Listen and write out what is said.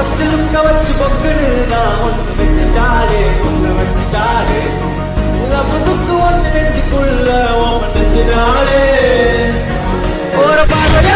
First லுக்க வச்சு பொக்குன்னு நான் ஒன்று ஒண்ணு ஒன்று ஒண்ணு வச்சுட்டாலே. துக்கு ஒன்று நெஞ்சுக்குள்ள ஒண்ணு நெஞ்சுனாலே. ஒரு பார்வை